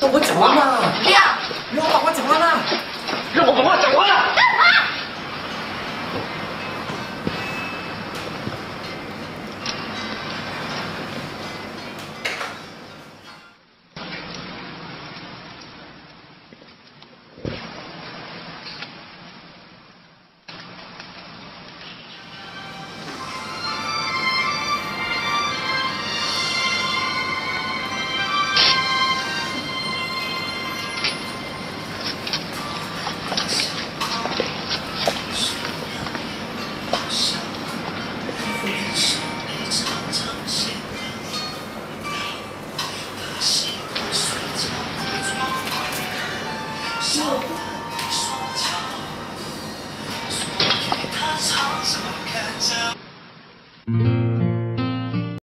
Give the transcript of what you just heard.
都不讲话。找了一双脚